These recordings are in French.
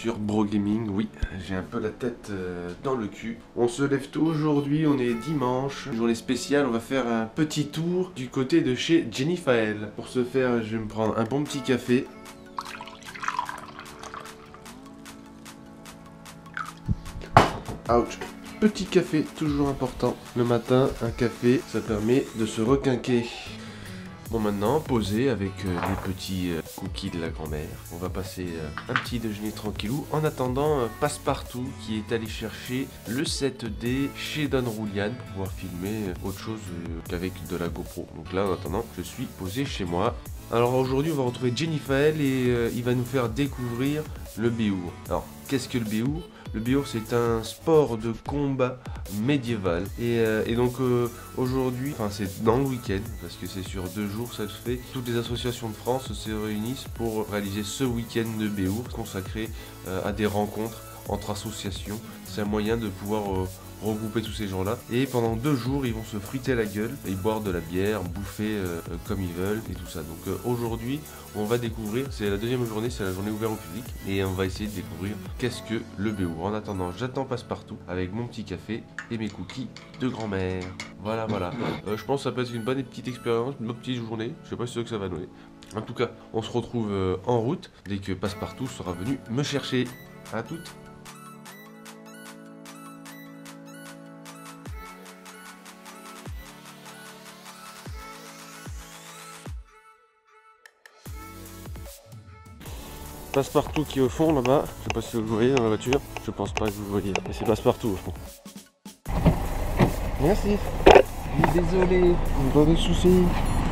Sur Bro Gaming. Oui, j'ai un peu la tête euh, dans le cul. On se lève tôt aujourd'hui, on est dimanche, journée spéciale. On va faire un petit tour du côté de chez Jenny Fael. Pour ce faire, je vais me prendre un bon petit café. Ouch. Petit café, toujours important. Le matin, un café, ça permet de se requinquer. Bon maintenant, posé avec euh, les petits euh, cookies de la grand-mère. On va passer euh, un petit déjeuner tranquillou. En attendant, Passepartout qui est allé chercher le 7D chez Don Roulian pour pouvoir filmer autre chose qu'avec de la GoPro. Donc là, en attendant, je suis posé chez moi. Alors aujourd'hui, on va retrouver Jenny Fael et il va nous faire découvrir le Béour. Alors, qu'est-ce que le Béour le Béour, c'est un sport de combat médiéval. Et, euh, donc euh, aujourd'hui, enfin c'est dans le week-end, parce que c'est sur deux jours, ça se fait. Toutes les associations de France se réunissent pour réaliser ce week-end de Béour consacré euh, à des rencontres entre associations. C'est un moyen de pouvoir regrouper tous ces gens-là. Et pendant deux jours, ils vont se friter la gueule et boire de la bière, bouffer euh, euh, comme ils veulent et tout ça. Donc euh, aujourd'hui, on va découvrir, c'est la deuxième journée, c'est la journée ouverte au public. Et on va essayer de découvrir qu'est-ce que le Béour. En attendant, j'attends passe-partout avec mon petit café et mes cookies de grand-mère. Voilà, voilà. Je pense que ça peut être une bonne petite expérience, une bonne petite journée. Je sais pas ce que ça va donner. En tout cas, on se retrouve en route dès que Passepartout sera venu me chercher. À toutes. Passepartout qui est au fond là-bas. Je sais pas si vous le voyez dans la voiture. Je pense pas que vous le voyez. Mais c'est Passepartout au fond. Merci. Désolé, Pas de soucis.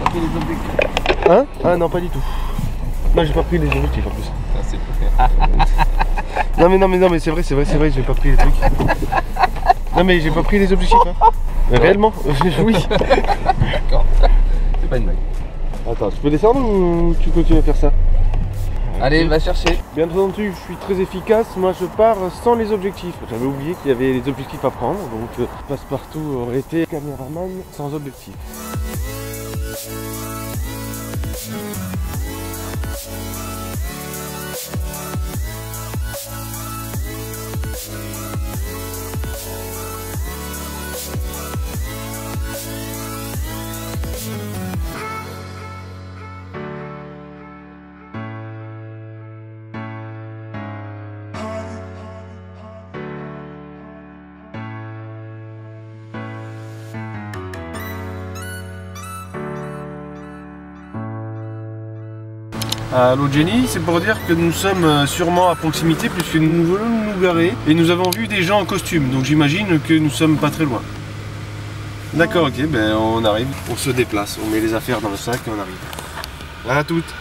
t'as fait les objectifs. Hein? Ah non, pas du tout. Non, j'ai pas pris les objectifs en plus. Ah, c'est Non mais non mais non mais c'est vrai, c'est vrai, c'est vrai, j'ai pas pris les trucs. Non mais j'ai pas pris les objectifs. Hein. Mais Réellement Oui. D'accord. C'est pas une blague. Attends, tu peux descendre ou tu continues à faire ça? Allez, va chercher. Bien entendu, je suis très efficace. Moi, je pars sans les objectifs. J'avais oublié qu'il y avait les objectifs à prendre, donc euh, Passepartout aurait été caméraman sans objectif. Allô Jenny, c'est pour dire que nous sommes euh, sûrement à proximité puisque nous voulons nous garer et nous avons vu des gens en costume, donc j'imagine que nous sommes pas très loin. D'accord, ok, ben on arrive, on se déplace, on met les affaires dans le sac et on arrive. À toutes.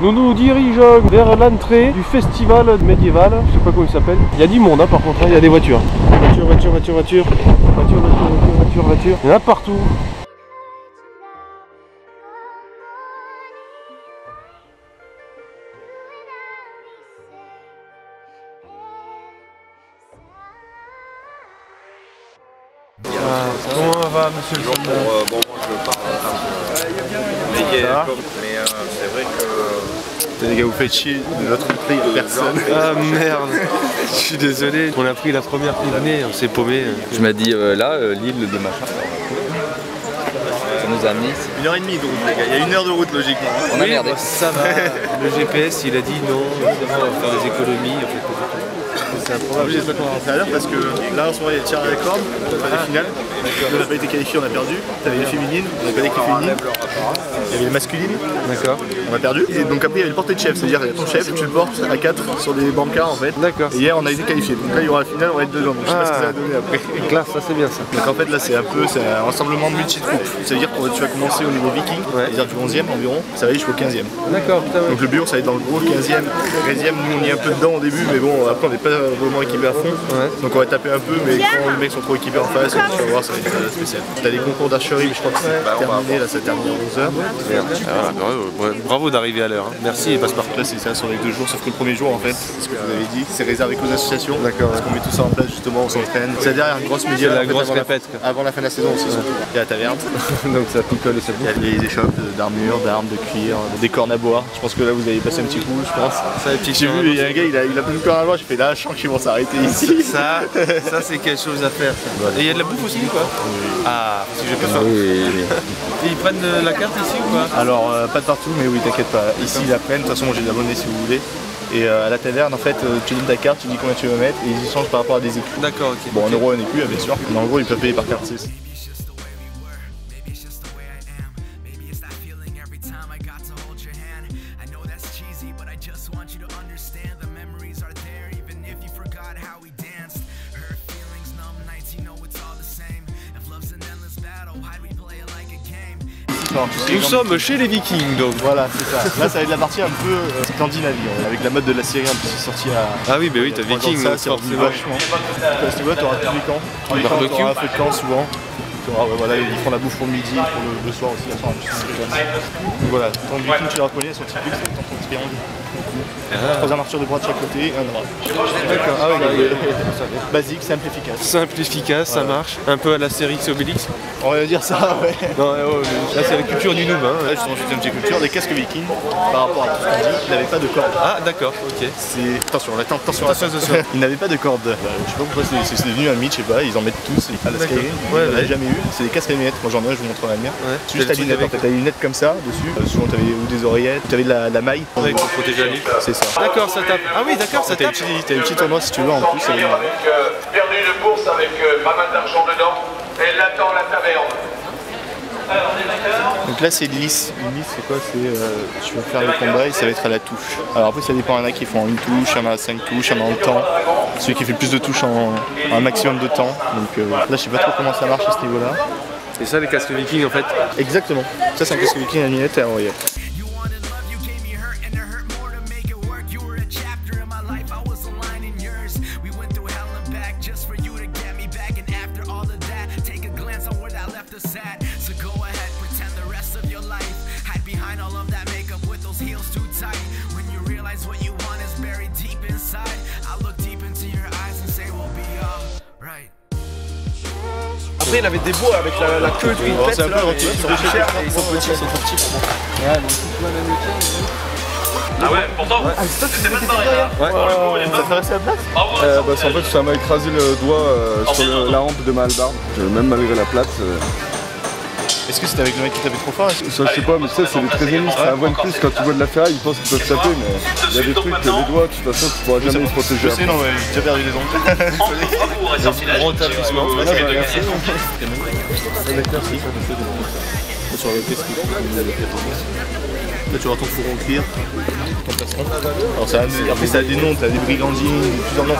Nous nous dirigeons vers l'entrée du festival médiéval, je sais pas comment il s'appelle. Il y a du monde hein, par contre, hein, il y a des voitures. Voiture, voiture, voiture, voiture. Voiture, voiture, voiture, voiture, voiture. Il y en a partout. Les gars, vous faites chier de notre prix de personne. Ah merde, je suis désolé. On a pris la première d'année, on s'est paumé. Je m'as dit euh, là, euh, l'île de machin. Ça nous a amené ici. Une heure et demie de route, les gars. Il y a une heure de route logiquement. On a merdé. Ça va, le GPS il a dit non, on va faire des économies. En fait. C'est à l'heure parce que là en ce moment il y a le tir à la corde, on a finale. On n'a pas été qualifié, on a perdu. T'avais les féminines, on n'a pas l'équipe féminine. Il y avait les masculines, D'accord, on a perdu. Et donc après il y avait le porté de chef, c'est-à-dire ton chef, tu le portes à 4 sur des bancards en fait. d'accord. Et hier on a été qualifié. Donc là il y aura la finale, on va être dedans. Donc je sais pas ce que ça va Ah. donner après. Classe, ça c'est bien ça. Donc en fait là c'est un peu un rassemblement de multi-troupes. Ça veut dire que tu vas commencer au niveau viking, c'est-à-dire du 11e environ, ça va aller jusqu'au 15e. D'accord. Donc le bureau ça va être dans le gros 15e, 13e, nous on y est un peu dedans au début mais bon après on n'est pas euh, vraiment équipés à fond. Donc on va taper un peu, mais quand les mecs sont trop équipés en face, tu vas voir, ça va être euh, spécial. T'as des concours d'archerie, mais je crois que c'est terminé, là ça termine à 11h. Ah, bravo, bravo d'arriver à l'heure. hein. Merci et passe partout. Là c'est ça sur les deux jours, sauf que le premier jour en fait, c'est ce que vous avez dit, c'est réservé qu'aux associations. D'accord. Parce qu'on met tout ça en place justement, on s'entraîne. C'est derrière une grosse média. la grosse avant répète. Avant la fin de la saison aussi. Il y a la taverne, Donc ça picole et ça il y a les échoppes d'armure, d'armes, de cuir, des cornes à bois. Je pense que là vous avez passé un petit coup, je pense. Ça, J'ai vu, il y a un gars, il a, il a pas une corne à bois, j'ai fait là, je sens s'arrêter ah, ici. Ça, ça c'est quelque chose à faire. Et il y a de la bouffe aussi quoi oui. Ah, parce que j'ai pas faim. Oui. Et ils prennent de la carte ici ou pas Alors euh, pas de partout mais oui t'inquiète pas. Ici ils la prennent, de toute façon j'ai des abonnés si vous voulez. Et euh, à la taverne, en fait, euh, tu donnes ta carte, tu dis combien tu veux mettre et ils changent par rapport à des écus. D'accord, ok. Bon, en euros, on n'est hein, bien sûr. Mais en gros, ils peuvent payer par carte 6. Nous sommes chez les Vikings donc. Voilà, c'est ça. Là, ça va être la partie un peu euh, scandinavie, avec la mode de la série un peu sorti à. Ah oui, bah oui, t'as trois ans de Viking, ça, c'est forcément. vachement. À ce niveau-là, t'auras tous les camps. Tous les camps, t'auras un feu de camp souvent. T'auras, ouais, voilà, ils font la bouffe pour le midi, pour le, le soir aussi, la soirée. Donc voilà, ton viking, tu les reconnais, elles sont typiques, ton triangle. Trois armatures de bras de chaque côté, un droit. D'accord, ah Basique, simple, efficace. simple, efficace, ça marche. Un peu à la série Obélix. On va dire ça, ouais. Non, ouais, ouais, là c'est la culture du noob. Hein. Là, justement, une petite culture des casques vikings par rapport à tout ce qu'on dit, ils n'avaient pas de corde. Ah d'accord, ok. C'est... Attention, attends, attention, Attention. Ils n'avaient pas de corde. Bah, je sais pas pourquoi c'est, devenu un mythe, je sais pas, ils en mettent tous à la. Skyrim. Ouais, ouais. jamais eu. C'est des casques à lunettes. Moi j'en ai un, je vous montrerai la mienne. Ouais. Juste à lunettes. T'as des lunettes comme ça dessus. Euh, souvent t'avais ou des oreillettes, t'avais de la, maille. Pour protéger la nuque. C'est ça. D'accord, ça tape. Ah oui, d'accord, ça T'as un tape. t'as un petit tournoi si tu veux en plus. avec- euh, perdu une course avec euh, pas mal d'argent dedans. Elle attend la taverne. Donc là c'est lisse. Une lisse c'est quoi C'est euh, tu vas faire le combat et ça va être à la touche. Alors après ça dépend, il y en a qui font en une touche, il y en a cinq touches, il y en a en temps. Celui qui fait le plus de touches en, en un maximum de temps. Donc euh, là je sais pas trop comment ça marche à ce niveau là. Et ça, les casques Vikings en fait. Exactement. Ça c'est un casque viking à lunettes et à oreillette. Avait des bois avec la, la queue tête. c'est un peu là, un mais petit ils sont petits, ils sont trop petits pour moi. Ah ouais, pourtant, c'était pas pareil. hein. Ça fait rester à la place Euh, bah, c'est en fait, ça m'a écrasé le doigt euh, sur le- la rampe de ma hallebarde. Euh, Même malgré la plate. Est-ce que c'était avec le mec qui tapait trop fort ça, je sais pas, mais tu sais, c'est les très émis, c'est un voile plus. Quand tu vois de la ferraille, ils pensent qu'ils peuvent taper, mais il y a des trucs, les doigts, de toute façon, tu pourras jamais les protéger. Je sais, non, j'ai déjà perdu les ongles. Gros tapissement. Sur le. Là, tu vois ton fourreau cuir. Alors, ça a- après, ça a des noms, t'as des brigandines, plusieurs noms.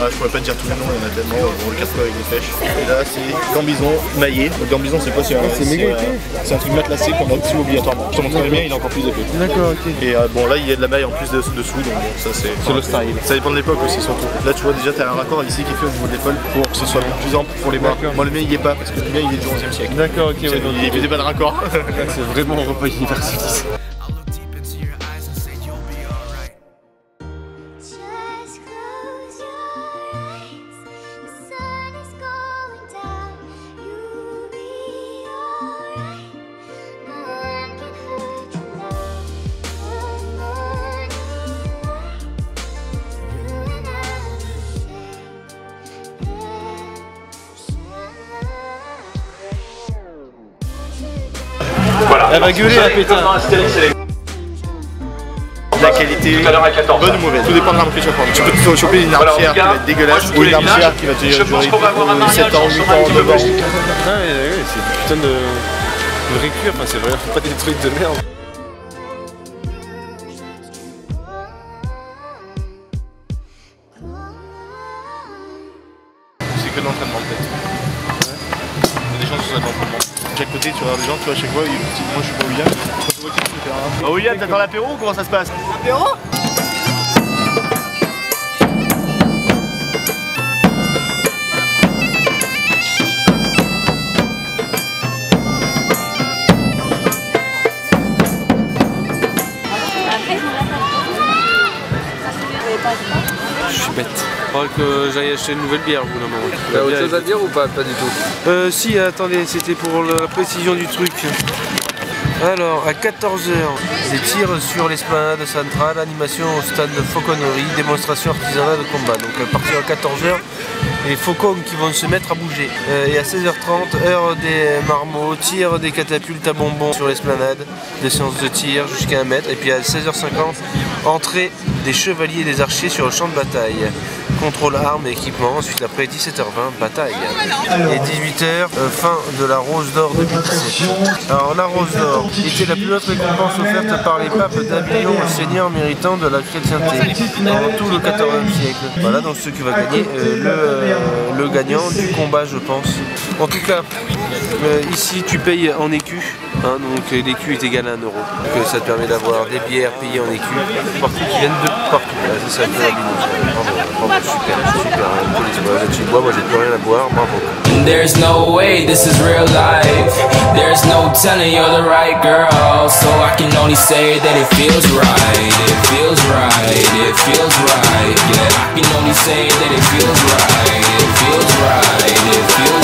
Ah, je pourrais pas te dire tous les noms, il y en a tellement. On le casse pas avec des flèches. Et là, c'est gambison maillé. Le gambison, c'est quoi C'est un, c'est, euh, un truc matelassé qu'on active obligatoirement. Je te montre le mien, il est encore plus épais. D'accord, ok. Et euh, bon, là, il y a de la maille en plus de- dessous, donc bon, ça c'est. C'est le style. Ça dépend de l'époque aussi, surtout. Là, tu vois, déjà, t'as un raccord ici qui est fait au niveau de l'épaule pour que ce soit plus ample pour les mains. Moi, le mien, il y est pas parce que le mien, il est du 11 e siècle. D'accord, ok. Il Ouais, faisait pas de raccord. c'est vraiment un repas universitaire. Elle va gueuler la pétard. La qualité, Tout à l'heure à 14. bonne ou mauvaise, tout dépend de l'arme que tu vas prendre. Tu peux te choper une armure tout qui va être dégueulasse ou une armure village. qui va te Je durer pense qu'on va avoir un mariage 7 ans, sur 8 un ans, petit peu 9 ans. c'est putain de, de récuir, enfin c'est vraiment pas des trucs de merde. C'est que de l'entraînement peut-être. Il y a des gens qui sont d'entraînement. De à côté, tu regardes les gens, tu vois, à chaque fois, moi je suis pas William. Oh William, t'attends l'apéro ou comment ça se passe L'apéro Je suis bête. Que j'aille acheter une nouvelle bière au bout d'un moment. T'as autre chose à dire ou pas Pas du tout. Euh, si, attendez, c'était pour la précision du truc. Alors, à 14h, des tirs sur l'esplanade centrale, animation au stade de fauconnerie, démonstration artisanale de combat. Donc à partir de 14h, les faucons qui vont se mettre à bouger. Euh, et à 16h30, heure des marmots, tir des catapultes à bonbons sur l'esplanade, des séances de tir jusqu'à 1 mètre. Et puis à 16h50, entrée des chevaliers et des archers sur le champ de bataille. Contrôle armes et équipement, ensuite après 17h20, bataille. Et 18h, fin de la Rose d'Or 2017. Alors la Rose d'Or était la plus haute récompense offerte par les papes d'Avignon aux seigneurs méritants de la chrétienté dans tout le 14e siècle. Voilà donc ce que va gagner euh, le, euh, le gagnant du combat je pense. En tout cas, euh, ici tu payes en écu, hein, donc euh, l'écu est égal à 1 euro. Donc euh, ça te permet d'avoir des bières payées en écu partout qui viennent de partout. Là, ça, ça fait la Bravo, super, super. moi, là, tu bois, moi j'ai plus rien à boire, bravo. There's no way this is real life. There's no telling you're the right girl. So I can only say that it feels right. It feels right. It feels right. Yeah, I can only say that it feels right. It feels right. It feels right.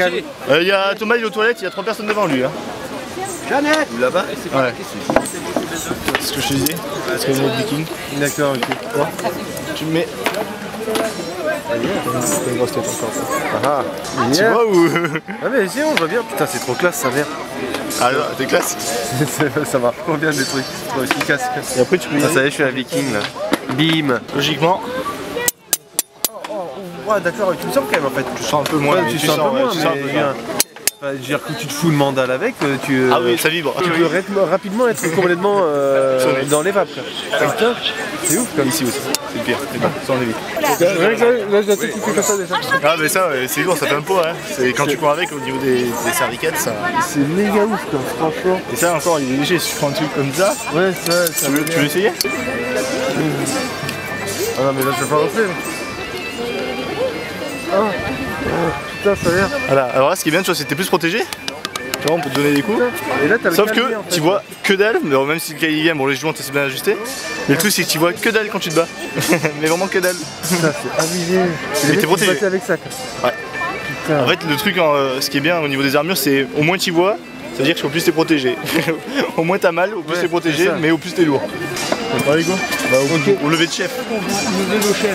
Euh, Il y a Thomas, il est aux toilettes, il y a trois personnes devant lui. Hein. Jeannette Là-bas Ouais. C'est ce que je te disais. C'est ce que disais viking. D'accord, ok. Tu me mets. Une grosse tête encore. Ah, Tu vois ou. Ah mais si on va bien, putain c'est trop classe sa mère. Ah non, t'es classe. ça marche trop bien des trucs, c'est trop efficace. Et après, tu peux y Ah, ça y est, je suis un viking là. Bim Logiquement, Ouais d'accord, tu le sens quand même en fait. tu sens un peu moins. Ouais, tu sens un peu ouais, moins, tu sens un mais peu je dire, enfin, je veux dire que tu te fous le mandal avec, euh, tu, euh, Ah oui, ça vibre. tu peux rapidement être complètement euh, dans les vapes. c'est ouf comme Ici aussi, c'est le pire. C'est bon, sans les Là, j'ai qui fait comme ça déjà. Ah, mais ça, c'est lourd, ça fait un poids. Hein. C'est quand tu cours avec au niveau des, des cervicales, ça. C'est méga ouf quoi, franchement. Et ça, encore, il est léger. Si tu prends un truc comme ça, Ouais, ça, ça tu veux, tu veux essayer? Ah non, mais là je vais pas rentrer. Ah, putain, ça a l'air. Voilà, alors là, ce qui est bien, tu vois, c'est que t'es plus protégé. Tu vois, on peut te donner des coups. Et là, Sauf que calier, en fait. tu vois que dalle, mais même si le calier vient, bon, les joints, c'est bien ajusté. Mais le truc, c'est que tu vois que dalle quand tu te bats. mais vraiment que dalle. Putain, c'est abusé. Mecs, t'es protégé. avec ça. quoi. Ouais. Putain. En fait, le truc, euh, ce qui est bien au niveau des armures, c'est au moins tu vois, ça veut dire qu'au plus t'es protégé. au moins t'as mal, au plus Ouais, t'es protégé, mais au plus t'es lourd. Bon, allez, go. Bah, au, au lever de chef. When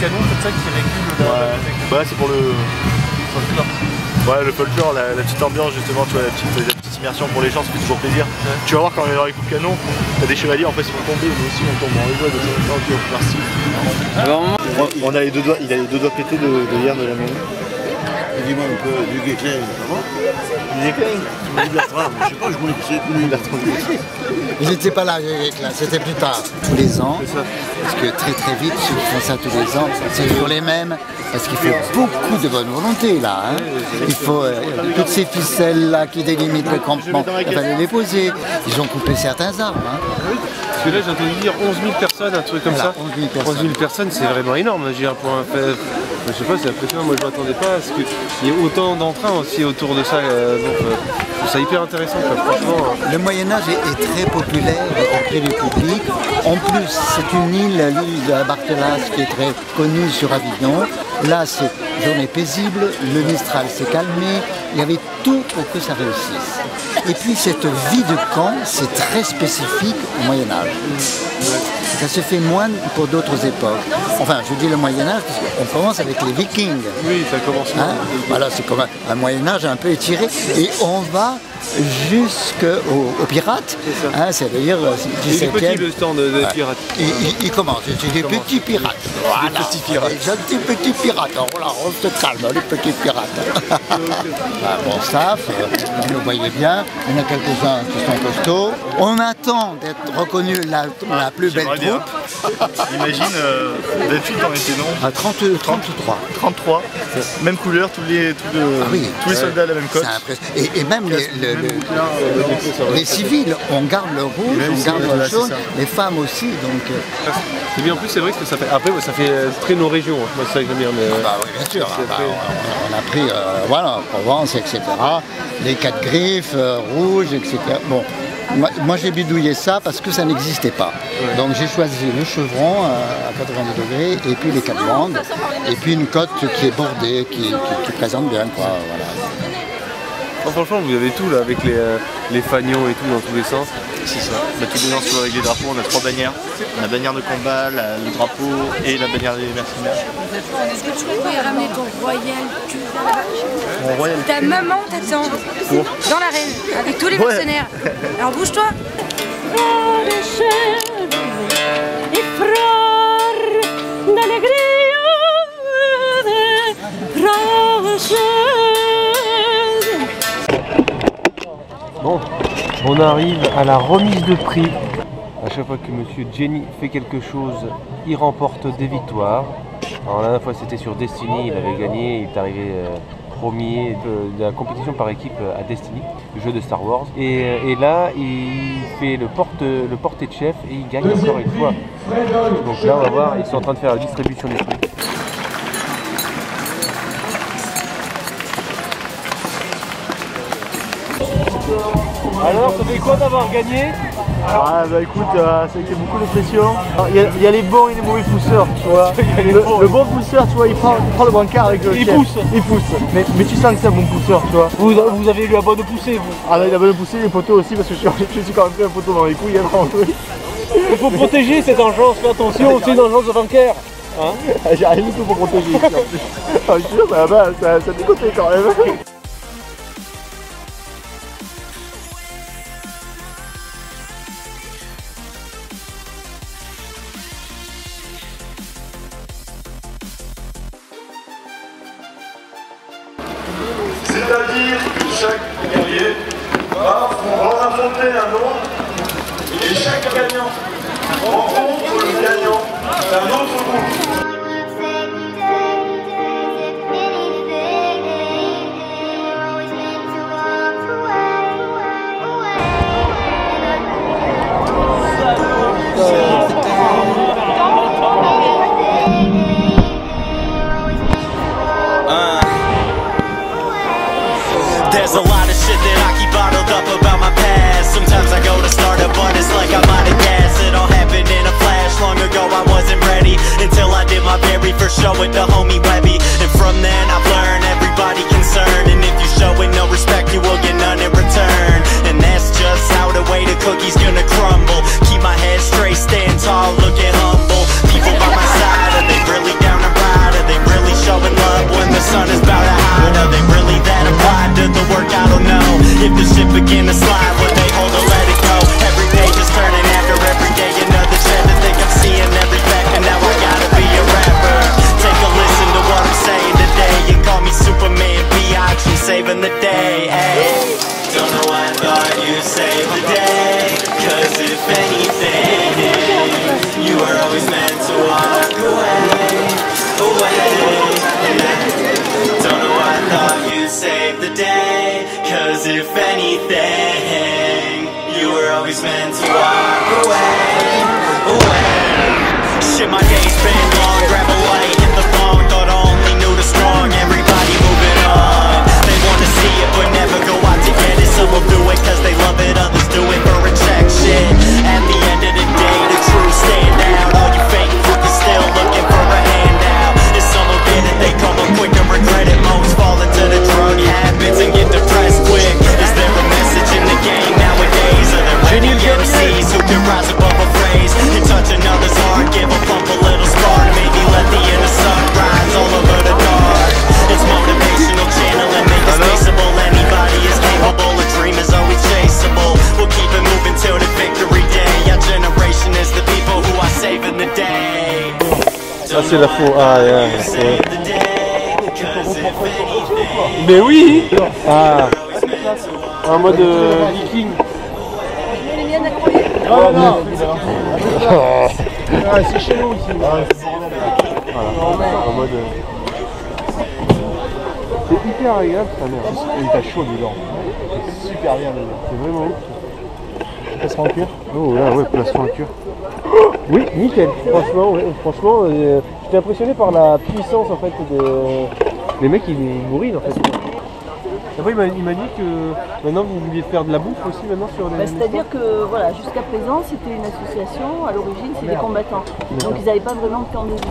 Canon comme ça qui régulent le. Ouais, ouais c'est pour le. Ouais, le folklore, la, la petite ambiance justement, tu vois, la petite, la petite immersion pour les gens, ça fait toujours plaisir. Tu vas voir quand on est dans les coups de canon, t'as des chevaliers, en fait ils vont tomber, mais aussi on tombe, on les voit de temps en temps, merci. On, on a les deux doigts, il a les deux doigts pétés de, de hier de la maison. dis-moi un peu, du Guéclin, comment Du Bertrand, je sais pas, je voulais que c'est Bertrand Ils n'étaient pas là, avec là, c'était plus tard. Tous les ans, parce que très très vite, ceux qui font ça tous les ans, c'est toujours les mêmes, parce qu'il faut beaucoup de bonne volonté là. hein. Il faut euh, toutes ces ficelles là qui délimitent le campement, il fallait les poser. Ils ont coupé certains arbres. hein. Parce que là, j'ai entendu dire 11 000 personnes, un truc comme Voilà, ça. 11 000 personnes. 11 000 personnes, c'est vraiment énorme. Pour un. Je sais pas, c'est impressionnant. Moi, je m'attendais pas à ce qu'il y ait autant d'entrain aussi autour de ça. euh, donc, euh, je trouve ça hyper intéressant. Franchement, Le Moyen Âge est, très populaire auprès du public. En plus, c'est une île, l'île de la Barthelas, qui est très connue sur Avignon. Là, c'est journée paisible, le Mistral s'est calmé, il y avait tout pour que ça réussisse. Et puis cette vie de camp, c'est très spécifique au Moyen Âge. Ça se fait moins pour d'autres époques. Enfin, je dis le Moyen Âge parce qu'on commence avec les Vikings. oui, ça commence. Hein voilà, c'est comme un, un Moyen Âge un peu étiré. Et on va jusqu'aux aux pirates. Hein, C'est-à-dire euh, Il est 17e. petit le stand de, pirates. Il, il- il commence, c'est des petits pirates. Voilà, petits pirates. Des gentils petits pirates. Alors là, on se calme, les petits pirates. Ah, bon staff, euh, vous le voyez bien. Il y en a quelques-uns qui sont costauds. On attend d'être reconnu la, la plus belle troupe. Imagine, euh, 28 on était non À 30, 33. 33, même couleur, tous les, tous le- Ah oui. tous les soldats à la même cote. Et, et même les, le- le- les civils, on garde le rouge, même on garde voilà, le jaune, les femmes aussi. Donc, euh, Et bien en plus, c'est vrai que ça fait. Après, ça fait euh, très nos régions. Moi, c'est ça que j'aime bien. Mais, bah oui, bien sûr. ah bah, on, on a pris, euh, voilà, Provence, etc. Les quatre griffes, euh, rouges, etc. Bon, moi, moi, j'ai bidouillé ça parce que ça n'existait pas. Donc j'ai choisi le chevron euh, à 90 degrés et puis les quatre bandes et puis une cote qui est bordée, qui, qui- qui présente bien quoi. Voilà. Oh, franchement, vous avez tout là avec les, euh, les fanions et tout dans tous les sens. C'est ça. Bah, tous les ans, avec les drapeaux, on a trois bannières. La bannière de combat, la- le drapeau et la bannière des mercenaires. Est-ce que tu pourrais ramener ton royal cul Mon royal Ta maman t'attend dans l'arène avec tous les Ouais. mercenaires. Alors bouge-toi. Bon, on arrive à la remise de prix. À chaque fois que Monsieur Jenny fait quelque chose, il remporte des victoires. Alors la dernière fois c'était sur Destiny, il avait gagné, il est arrivé euh, premier de, de la compétition par équipe à Destiny, le jeu de Star Wars. Et, euh, et là, il fait le porte le porté de chef et il gagne encore une fois. Donc là, on va voir, ils sont en train de faire la distribution des prix. Alors, ça fait quoi d'avoir gagné Ah bah écoute, euh, ça a été beaucoup de pression. Il y, a- il y a les bons et les mauvais pousseurs, tu vois. le, le bon pousseur, tu vois, il prend, il prend le brancard avec le Il chef. pousse. Il pousse. Mais, mais tu sens que c'est un bon pousseur, tu vois. Vous, vous avez eu la bonne poussée, vous Ah là, il a bonne poussée, les poteaux aussi, parce que je suis, je suis quand même pris un poteau dans les couilles, hein, vraiment. Il faut protéger cette engeance, fais attention, c'est une engeance de bancaire. Hein J'ai rien du tout pour protéger ici, en plus. Ah, je suis sûr, ça, va, ça, ça quand même. My very first show with the homie Webby. And from then I've learned everybody concerned. And if you showing no respect, you will get none in return. And that's just how the way the cookie's gonna crumble. Keep my head straight, stand tall, looking humble. People by my side, are they really down to ride? Are they really showing love when the sun is about to hide? Are they really that applied to the work? I don't know. If the shit begin to slide, would they hold or let it go? If anything, you were always meant to walk away. Away. Shit, my day's been long. Grab a Ah, c'est la faux. Ah, Mais oui Ah En mode euh, viking. Non, non. Ah, c'est chez nous ici. Voilà. En mode. euh, C'est hyper agréable ta mère. Il t'a chaud dedans. C'est super bien dedans. C'est vraiment ouf. Placement en cuir Oh là ouais, placement en cuir. Oui, nickel. Franchement, ouais, franchement, euh, j'étais impressionné par la puissance en fait de. Les mecs ils bourrinent en fait. Après il m'a il m'a dit que maintenant vous vouliez faire de la bouffe aussi maintenant sur les. Bah, C'est-à-dire que voilà, jusqu'à présent, c'était une association, à l'origine, c'est des Merde. combattants. Donc ils n'avaient pas vraiment de camp de vie.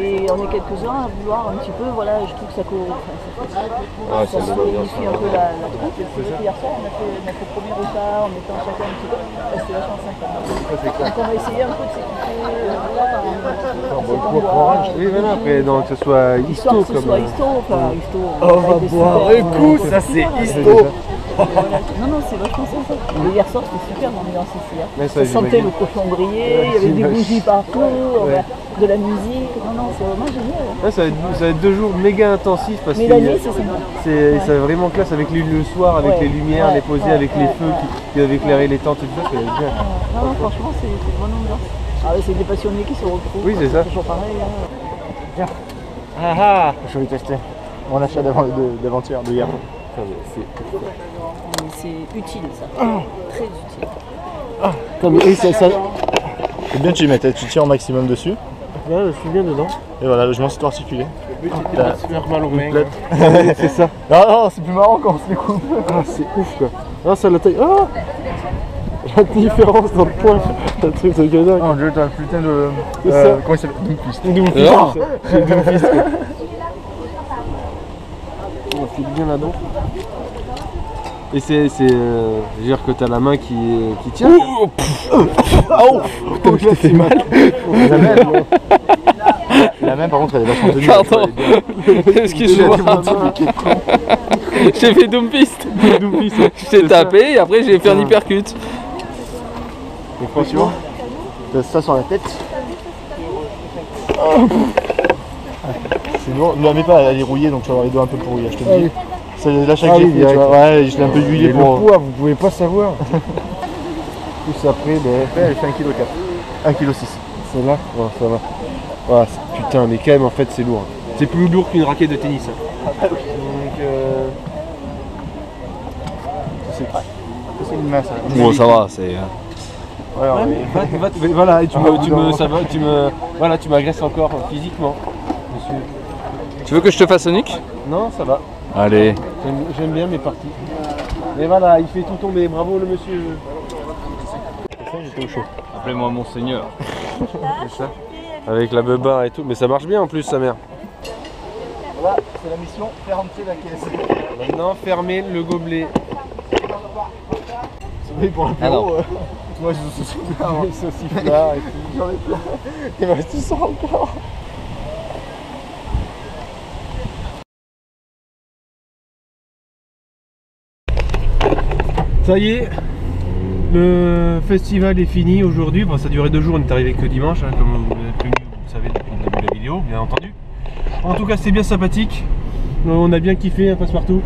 Et on est quelques-uns à vouloir un petit peu, voilà, je trouve que ça, co- enfin, ça, Ah, ça un peu la, la troupe. Et qu'hier soir, on a fait notre premier repas en mettant chacun un petit peu. Bah, C'était vachement sympa. Donc on va essayer un peu de s'équiper, euh, voilà. Oui, voilà, après, que ce soit histo Histoire que ce comme. soit euh, histo, enfin histo. Oh, on va des boire super, un coup, ça, c'est histo. euh. Non, non, c'est vachement sympa. Mais hier soir, c'était super l'ambiance ici. hein. Ça, Ça sentait le cochon briller, Ouais, il y avait des bougies partout, on Ouais. va- de la musique. Non, non, c'est vraiment génial. hein. Ça, va être, ça va être deux jours méga intensifs parce Mais que la nuit, c'est sympa. c'est Ouais. ça vraiment classe avec les- le soir, avec Ouais. les lumières, Ouais, les posées, ouais, avec les feux ouais. qui, qui doivent éclairer les tentes et tout ça, ça va être bien. Non, non, franchement, c'est une bonne ambiance. Ah, c'est des passionnés qui se retrouvent. Oui, c'est ça. toujours pareil. hein. Tiens. Ah ah Je vais tester mon achat d'avant- de- d'avant-hier, C'est utile, ça. Ah. Très utile. Comme, oui, c'est ça. C'est bien que tu y mettes, tu tires au maximum dessus. Là, je suis bien dedans. Et voilà, logement c'est articulé. Le but c'était de se faire mal aux mains. Complète. c'est ça. Non, non, c'est plus marrant quand on se les coupe. Ah, c'est ouf quoi. Ah, ça la taille. Ah La différence dans le point. Un truc de dingue. Oh dieu, t'as un putain de. C'est euh, ça. Comment il s'appelle? Doomfist. Doomfist, Ah. c'est ça. Bien là-dedans. Et c'est. c'est euh, je veux dire que t'as la main qui, qui tient. Oh, oh, Putain, je t'ai fait mal. La main, la main, par contre, elle est vachement tenue. Pardon. Excuse-moi. J'ai fait Doompist. Doompist. Je t'ai tapé et après j'ai fait un hypercut. Et franchement, t'as ça sur la tête. Ne la mets pas, elle est rouillée donc tu vas avoir les doigts un peu pourris, je te le dis. C'est là chaque Ah j'ai oui, fait, tu direct. vois. Ouais, je l'ai un peu huilé pour. le poids, vous pouvez pas savoir. Plus après, ben. Elle fait 1,4 kg. 1,6 kg. Celle-là Ouais, ça va. Ah, c'est- putain, mais quand même, en fait, c'est lourd. C'est plus lourd qu'une raquette de tennis. hein. Donc, euh... C'est une main ça. Bon, ça va, c'est. Ouais, Ouais, mais va- va- mais voilà, et tu Ah, me, tu me, ça va, tu me, voilà, tu m'agresses encore physiquement. Tu veux que je te fasse un nuque Non, ça va. Allez. J'aime- bien mes parties. Mais voilà, il fait tout tomber. Bravo le monsieur. Ça, j'étais au chaud. Appelez-moi monseigneur. C'est ça. Avec la beubare et tout. Mais ça marche bien en plus, sa mère. Voilà, c'est la mission, rentrer la caisse. Maintenant, fermez le gobelet. C'est pour l'apéro. Euh, Moi, je suis Les sauciflards et tout. J'en ai plein. Il me reste tout ça encore. Ça y est, le festival est fini aujourd'hui. Bon, ça a duré deux jours, on n'est arrivé que dimanche, hein, comme vous, vous savez depuis le début de la vidéo, bien entendu. En tout cas, c'était bien sympathique. On a bien kiffé, un passe-partout.